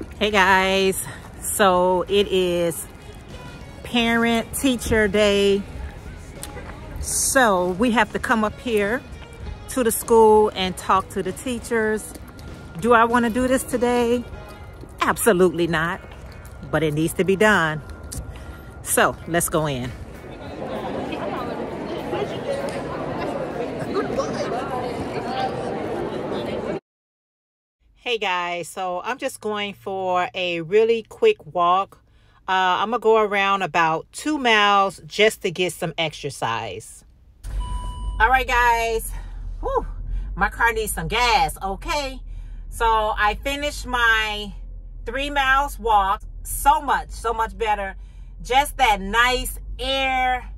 Hey guys, so it is parent teacher day. So we have to come up here to the school and talk to the teachers. Do I want to do this today? Absolutely not, but it needs to be done. So let's go in. Hey guys, so I'm just going for a really quick walk. Uh, I'm gonna go around about two miles just to get some exercise. All right, guys. Whew, my car needs some gas, okay? So I finished my three miles walk. So much, so much better. Just that nice air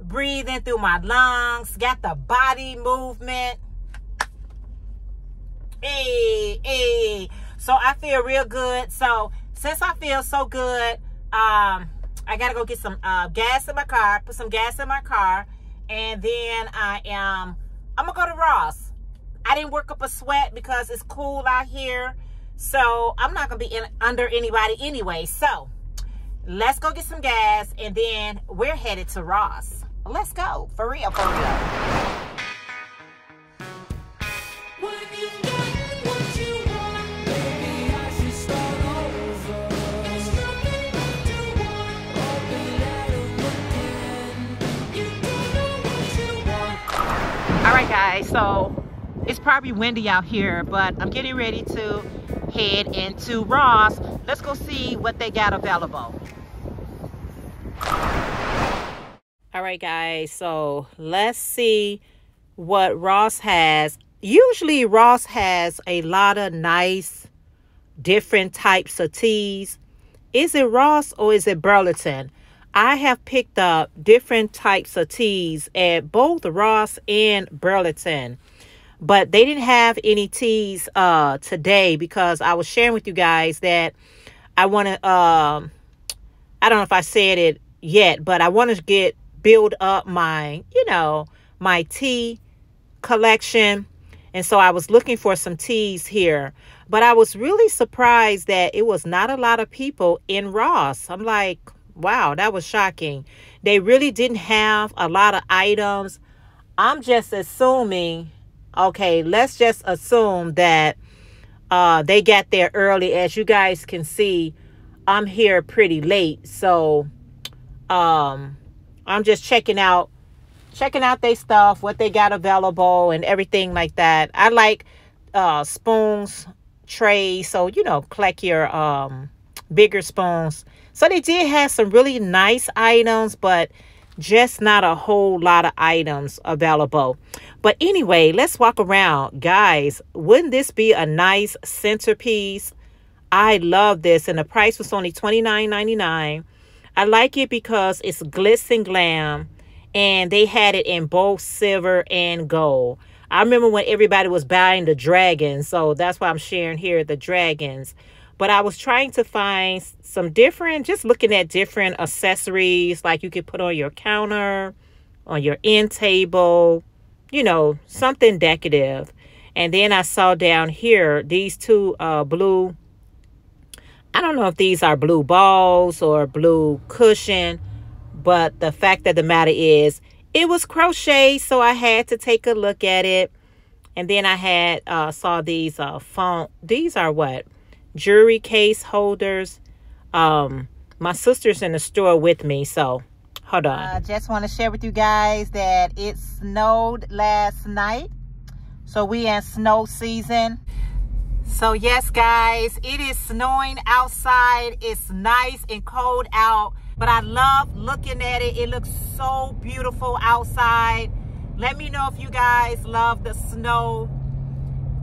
breathing through my lungs. Got the body movement Hey, hey. So I feel real good. So since I feel so good, um, I gotta go get some uh, gas in my car, put some gas in my car, and then I am I'm gonna go to Ross. I didn't work up a sweat because it's cool out here. So I'm not gonna be in, under anybody anyway. So let's go get some gas and then we're headed to Ross. Let's go. For real, for real. Guys, so it's probably windy out here, but I'm getting ready to head into Ross. Let's go see what they got available. All right, guys, so let's see what Ross has. Usually Ross has a lot of nice different types of teas. Is it Ross or is it Burlington? I have picked up different types of teas at both Ross and Burlington. But they didn't have any teas uh, today because I was sharing with you guys that I want to, um, I don't know if I said it yet, but I want to get, build up my, you know, my tea collection. And so I was looking for some teas here. But I was really surprised that it was not a lot of people in Ross. I'm like, Wow, that was shocking. They really didn't have a lot of items. I'm just assuming, okay, let's just assume that uh, they got there early. As you guys can see, I'm here pretty late. So um, I'm just checking out checking out their stuff, what they got available and everything like that. I like uh, spoons, trays, so you know, collect your um, bigger spoons so they did have some really nice items, but just not a whole lot of items available. But anyway, let's walk around. Guys, wouldn't this be a nice centerpiece? I love this. And the price was only $29.99. I like it because it's glitz and glam. And they had it in both silver and gold. I remember when everybody was buying the dragons. So that's why I'm sharing here the dragons. But I was trying to find some different, just looking at different accessories like you could put on your counter, on your end table, you know, something decorative. And then I saw down here these two uh, blue, I don't know if these are blue balls or blue cushion, but the fact of the matter is it was crocheted, so I had to take a look at it. And then I had uh, saw these uh. These are what? Jewelry case holders. Um, my sister's in the store with me, so hold on. I uh, just want to share with you guys that it snowed last night. So we in snow season. So yes, guys, it is snowing outside. It's nice and cold out, but I love looking at it. It looks so beautiful outside. Let me know if you guys love the snow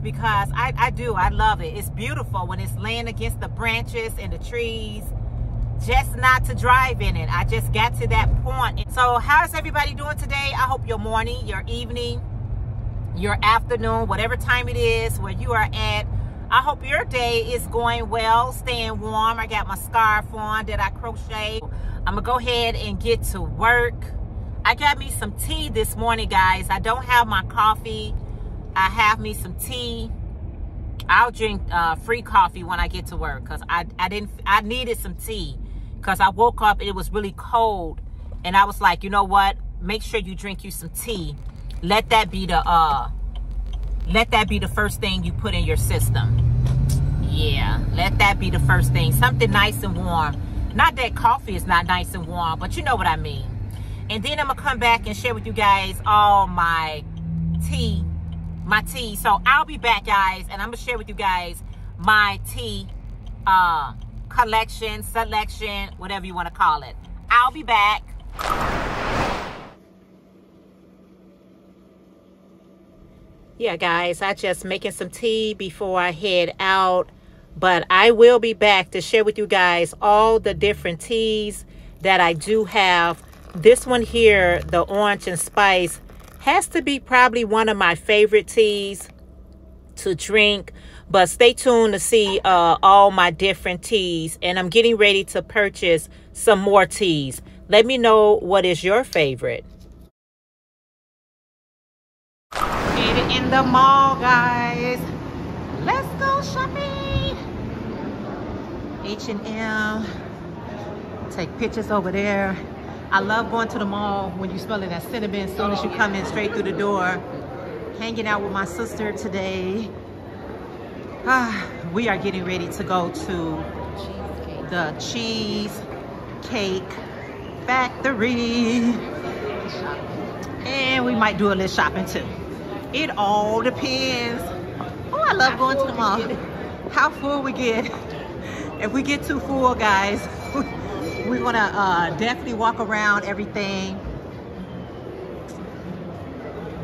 because I, I do. I love it. It's beautiful when it's laying against the branches and the trees. Just not to drive in it. I just got to that point. So how's everybody doing today? I hope your morning, your evening, your afternoon, whatever time it is where you are at. I hope your day is going well, staying warm. I got my scarf on that I crochet. I'm going to go ahead and get to work. I got me some tea this morning, guys. I don't have my coffee I have me some tea. I'll drink uh, free coffee when I get to work because I, I didn't I needed some tea. Because I woke up it was really cold and I was like you know what? Make sure you drink you some tea. Let that be the uh let that be the first thing you put in your system. Yeah let that be the first thing. Something nice and warm. Not that coffee is not nice and warm but you know what I mean. And then I'm gonna come back and share with you guys all my tea my tea. So I'll be back, guys, and I'm gonna share with you guys my tea uh, collection, selection, whatever you want to call it. I'll be back. Yeah, guys, I just making some tea before I head out. But I will be back to share with you guys all the different teas that I do have. This one here, the orange and spice, has to be probably one of my favorite teas to drink. But stay tuned to see uh, all my different teas. And I'm getting ready to purchase some more teas. Let me know what is your favorite. In the mall, guys. Let's go shopping. H&M. Take pictures over there. I love going to the mall when you smelling that cinnamon as soon as you come in straight through the door. Hanging out with my sister today. Ah, we are getting ready to go to the cheesecake factory. And we might do a little shopping too. It all depends. Oh, I love going to the mall. How full we get. If we get too full, guys, we're gonna uh, definitely walk around everything.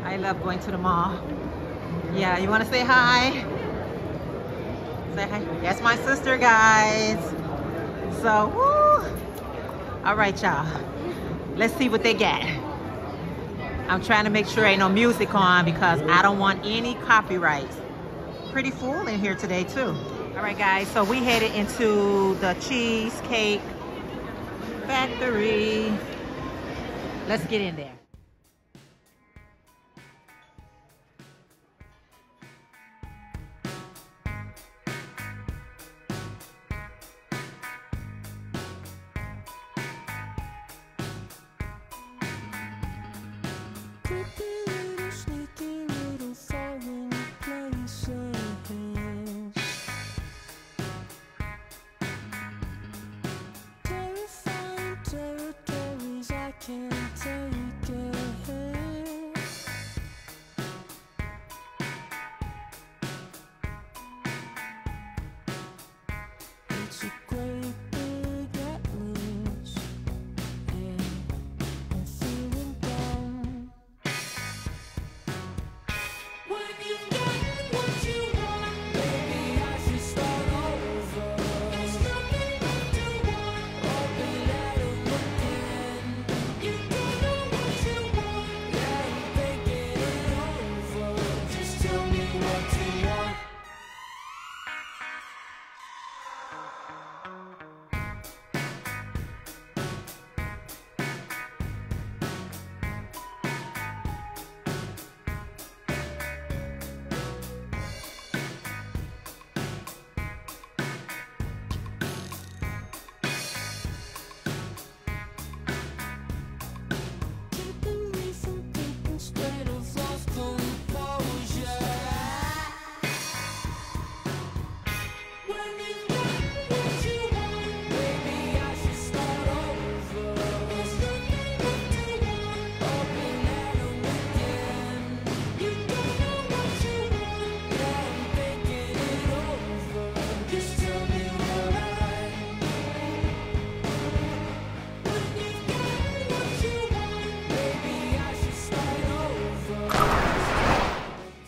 I love going to the mall. Yeah, you wanna say hi? Say hi. That's my sister, guys. So, woo. All right, y'all. Let's see what they got. I'm trying to make sure ain't no music on because I don't want any copyrights. Pretty full in here today, too. All right, guys, so we headed into the cheesecake factory. Let's get in there. so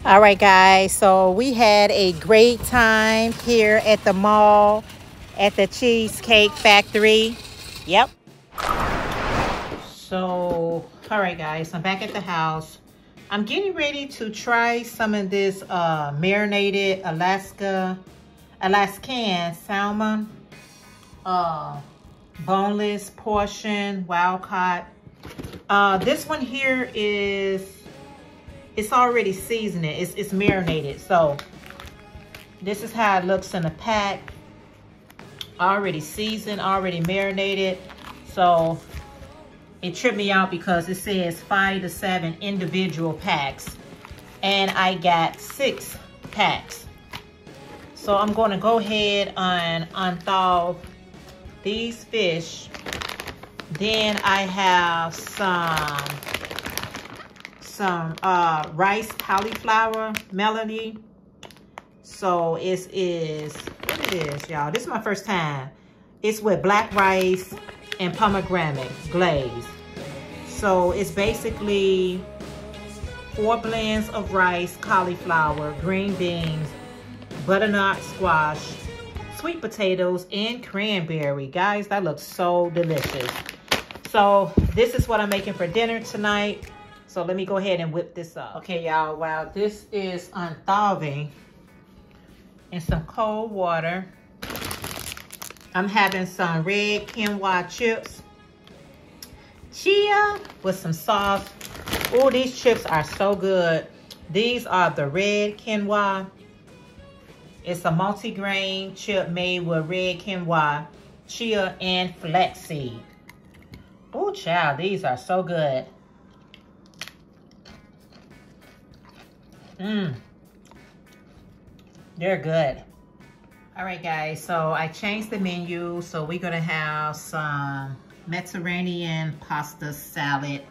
All right, guys. So we had a great time here at the mall at the Cheesecake Factory. Yep. So, all right, guys. I'm back at the house. I'm getting ready to try some of this uh, marinated Alaska, Alaskan salmon, uh, boneless portion, wild caught. Uh, this one here is it's already seasoned. It's, it's marinated. So This is how it looks in a pack. Already seasoned, already marinated. So it tripped me out because it says five to seven individual packs. And I got six packs. So I'm going to go ahead and unthaw these fish. Then I have some some uh, rice cauliflower melody. So it is, what it is, y'all? This is my first time. It's with black rice and pomegranate glaze. So it's basically four blends of rice, cauliflower, green beans, butternut squash, sweet potatoes, and cranberry. Guys, that looks so delicious. So this is what I'm making for dinner tonight. So let me go ahead and whip this up. Okay, y'all, while this is unthawing in some cold water, I'm having some red quinoa chips, chia with some sauce. Oh, these chips are so good. These are the red quinoa. It's a multi-grain chip made with red quinoa, chia, and flaxseed. Oh, child, these are so good. Mmm. They're good. All right, guys, so I changed the menu. So we're gonna have some Mediterranean pasta salad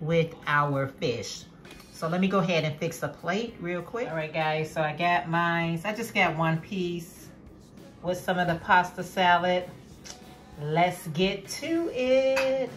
with our fish. So let me go ahead and fix a plate real quick. All right, guys, so I got mine. I just got one piece with some of the pasta salad. Let's get to it.